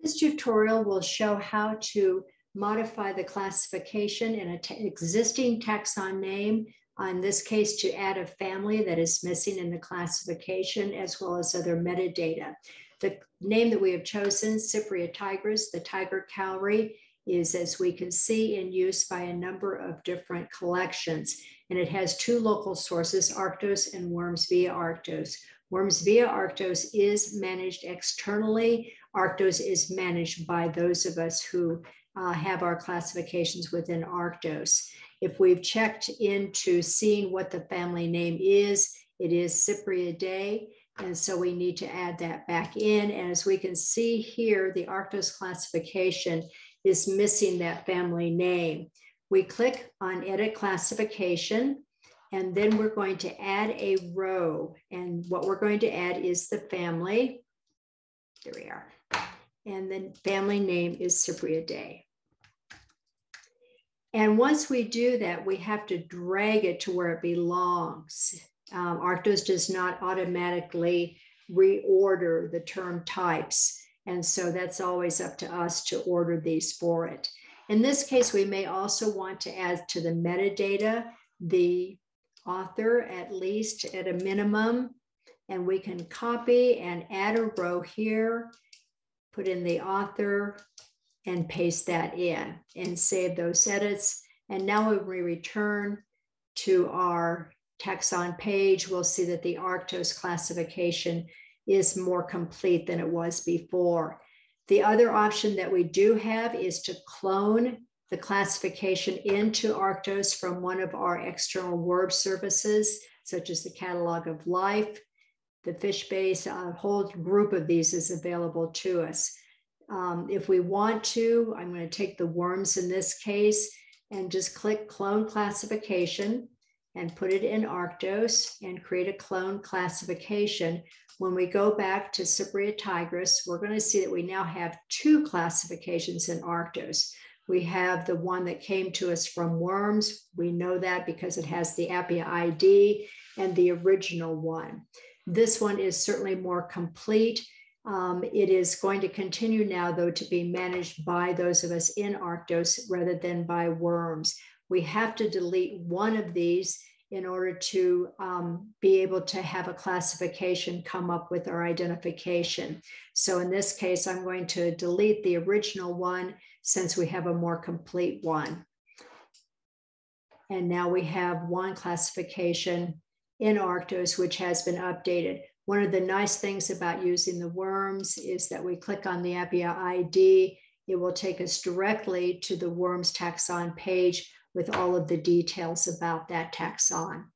This tutorial will show how to modify the classification in an existing taxon name, uh, in this case to add a family that is missing in the classification as well as other metadata. The name that we have chosen, Cypraea tigris, the tiger cowrie, is as we can see in use by a number of different collections. And it has two local sources, Arctos and Worms via Arctos. Worms via Arctos is managed externally. Arctos is managed by those of us who uh, have our classifications within Arctos. If we've checked into seeing what the family name is, it is Cypraeidae. And so we need to add that back in. And as we can see here, the Arctos classification is missing that family name. We click on edit classification and then we're going to add a row. And what we're going to add is the family. Here we are. And then family name is Cypraeidae. And once we do that, we have to drag it to where it belongs. Um, Arctos does not automatically reorder the term types. And so that's always up to us to order these for it. In this case, we may also want to add to the metadata the author at least at a minimum. And we can copy and add a row here, put in the author and paste that in and save those edits. And now when we return to our taxon page, we'll see that the Arctos classification is more complete than it was before. The other option that we do have is to clone the classification into Arctos from one of our external WORB services, such as the Catalog of Life. The Fishbase, a whole group of these is available to us. Um, if we want to, I'm going to take the worms in this case and just click clone classification and put it in Arctos and create a clone classification. When we go back to Cypraea tigris, we're going to see that we now have two classifications in Arctos. We have the one that came to us from worms. We know that because it has the Aphia ID and the original one. This one is certainly more complete. Um, it is going to continue now, though, to be managed by those of us in Arctos rather than by worms. We have to delete one of these in order to um, be able to have a classification come up with our identification. So in this case, I'm going to delete the original one since we have a more complete one. And now we have one classification in Arctos, which has been updated. One of the nice things about using the worms is that we click on the Aphia ID, it will take us directly to the worms taxon page with all of the details about that taxon.